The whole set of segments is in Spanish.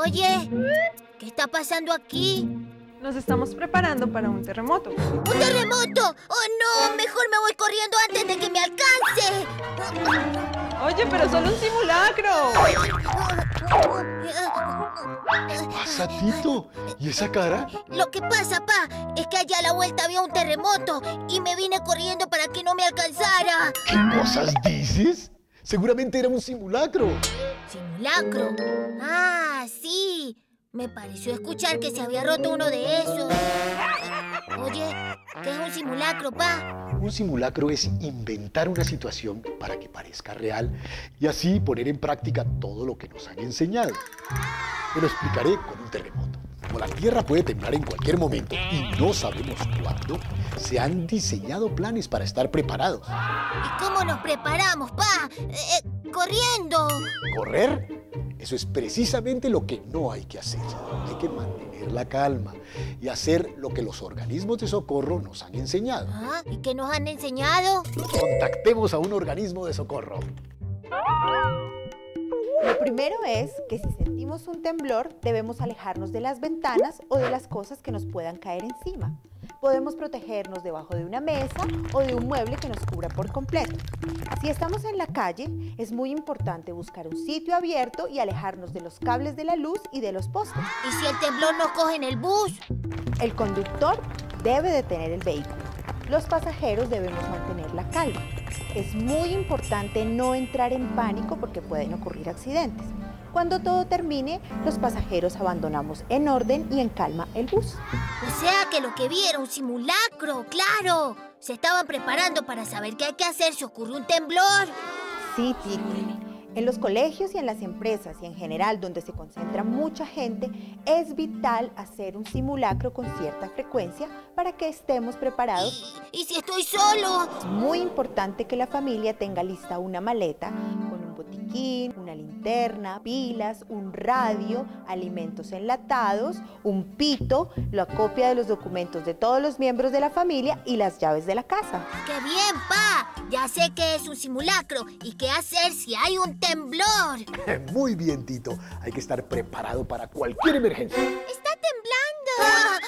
Oye, ¿qué está pasando aquí? Nos estamos preparando para un terremoto. ¡Un terremoto! ¡Oh no! Mejor me voy corriendo antes de que me alcance. Oye, pero solo un simulacro. ¿Qué pasa, Tito? ¿Y esa cara? Lo que pasa, pa, es que allá a la vuelta había un terremoto y me vine corriendo para que no me alcanzara. ¿Qué cosas dices? Seguramente era un simulacro. ¿Simulacro? Ah. Me pareció escuchar que se había roto uno de esos. Oye, ¿qué es un simulacro, pa? Un simulacro es inventar una situación para que parezca real y así poner en práctica todo lo que nos han enseñado. Te lo explicaré con un terremoto. Como la Tierra puede temblar en cualquier momento y no sabemos cuándo, se han diseñado planes para estar preparados. ¿Y cómo nos preparamos, pa? Eh, eh, corriendo. ¿Correr? Eso es precisamente lo que no hay que hacer. Hay que mantener la calma y hacer lo que los organismos de socorro nos han enseñado. ¿Ah? ¿Y qué nos han enseñado? Contactemos a un organismo de socorro. Lo primero es que si sentimos un temblor debemos alejarnos de las ventanas o de las cosas que nos puedan caer encima. Podemos protegernos debajo de una mesa o de un mueble que nos cubra por completo. Si estamos en la calle, es muy importante buscar un sitio abierto y alejarnos de los cables de la luz y de los postes. ¿Y si el temblor nos coge en el bus? El conductor debe detener el vehículo. Los pasajeros debemos mantener la calma. Es muy importante no entrar en pánico porque pueden ocurrir accidentes. Cuando todo termine, los pasajeros abandonamos en orden y en calma el bus. O sea que lo que vi era un simulacro, claro. Se estaban preparando para saber qué hay que hacer si ocurre un temblor. Sí, Titi. En los colegios y en las empresas y en general donde se concentra mucha gente, es vital hacer un simulacro con cierta frecuencia para que estemos preparados. ¿Y, y si estoy solo? Es muy importante que la familia tenga lista una maleta botiquín, una linterna, pilas, un radio, alimentos enlatados, un pito, la copia de los documentos de todos los miembros de la familia y las llaves de la casa. ¡Qué bien, pa! Ya sé que es un simulacro y qué hacer si hay un temblor. Muy bien, Tito. Hay que estar preparado para cualquier emergencia. ¡Está temblando!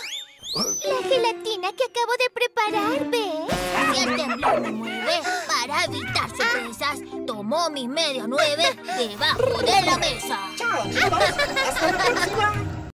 La gelatina que acabo de preparar, ¿ves? Si el temblor me mueve, para evitar sorpresas, tomó mis medias nueve debajo de la mesa. Chao,